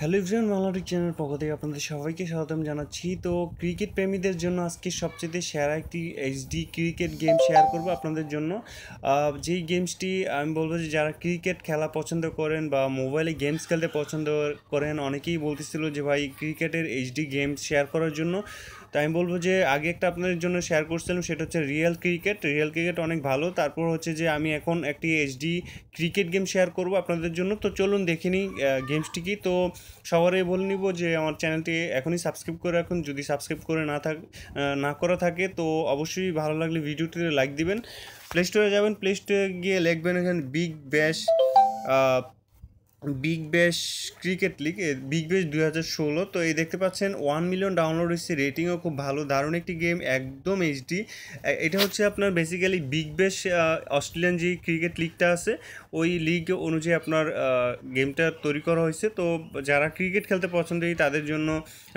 Hello everyone বাংলাটিক channel পক্ষ থেকে আপনাদের সবাইকে স্বাগতম জানাচ্ছি। তো ক্রিকেট প্রেমীদের জন্য আজকে সবচেয়ে সেরা একটি এইচডি ক্রিকেট গেম শেয়ার করব আপনাদের জন্য। যেই গেমসটি আমি বলব যে যারা ক্রিকেট খেলা পছন্দ করেন বা মোবাইলে গেমস খেলতে পছন্দ করেন, অনেকেই বলতেছিল যে ভাই ক্রিকেটের এইচডি গেম শেয়ার করার জন্য। তো আমি বলব যে আগে একটা আপনাদের জন্য শেয়ার করছিলাম, সেটা হচ্ছে রিয়েল ক্রিকেট রিয়েল ক্রিকেট অনেক ভালো, তারপর হচ্ছে যে আমি এখন একটি এইচডি ক্রিকেট গেম শেয়ার করব আপনাদের জন্য। তো চলুন দেখে নিই গেমসটি কি। তো সবারই বলে নিব যে আমার চ্যানেলটি এখনই সাবস্ক্রাইব করে রাখুন। যদি সাবস্ক্রাইব করে না থাক না করা থাকে, তো অবশ্যই ভালো লাগলে ভিডিওটিতে লাইক দিবেন। প্লে স্টোরে যাবেন প্লে স্টোরে গিয়ে লিখবেন এখানে Big Bash Big Bash cricket league Big Bash দুই হাজার ষোলো। তো এই দেখতে পাচ্ছেন ওয়ান মিলিয়ন ডাউনলোড হচ্ছে রেটিংও খুব ভালো, দারুণ একটি গেম একদম এইচডি এটা হচ্ছে আপনার বেসিক্যালি বিগ ব্যাশ অস্ট্রেলিয়ান যে ক্রিকেট লিগটা আছে, ওই লিগ অনুযায়ী আপনার গেমটা তৈরি করা হয়েছে। তো যারা ক্রিকেট খেলতে পছন্দ করি তাদের জন্য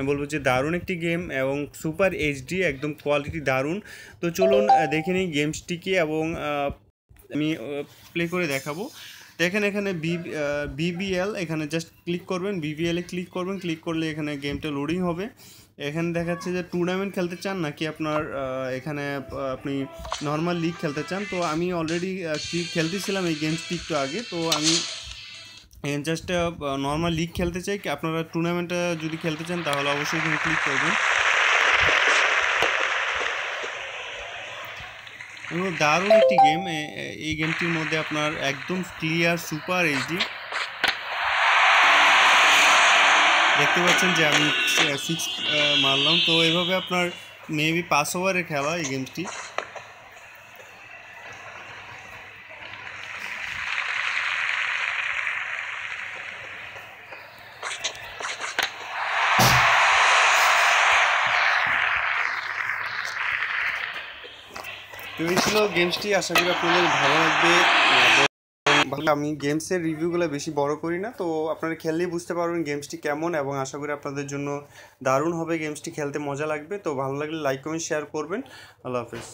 বলব যে দারুণ একটি গেম এবং সুপার এইচডি একদম কোয়ালিটি দারুণ। তো চলুন দেখে নিই গেমসটিকে এবং আমি প্লে করে দেখাবো। দেখেন এখানে বিবিএল এখানে জাস্ট ক্লিক করবেন বিবিএলে ক্লিক করবেন ক্লিক করলে এখানে গেমটা লোডিং হবে। এখানে দেখাচ্ছে যে টুর্নামেন্ট খেলতে চান নাকি আপনার এখানে আপনি নর্মাল লিগ খেলতে চান? তো আমি অলরেডি খেলতেছিলাম এই গেমসটি একটু আগে, তো আমি জাস্ট নর্মাল লিগ খেলতে চাই। আপনারা টুর্নামেন্টটা যদি খেলতে চান তাহলে অবশ্যই এখানে ক্লিক করবেন। এবং দারুণ একটি গেম এই গেমটির মধ্যে আপনার একদম ক্লিয়ার সুপার এইচডি দেখতে পাচ্ছেন যে আমি সিক্স মারলাম। তো এভাবে আপনার মেবি পাঁচ ওভারের খেলা এই গেমটি তো এই ছিল গেমসটি আশা করি আপনাদের ভালো লাগবে। ভালো, আমি গেমসের রিভিউগুলো বেশি বড় করি না, তো আপনারা খেললেই বুঝতে পারবেন গেমসটি কেমন এবং আশা করি আপনাদের জন্য দারুণ হবে গেমসটি খেলতে মজা লাগবে। তো ভালো লাগলে লাইক কমেন্ট শেয়ার করবেন। আল্লাহ হাফেজ।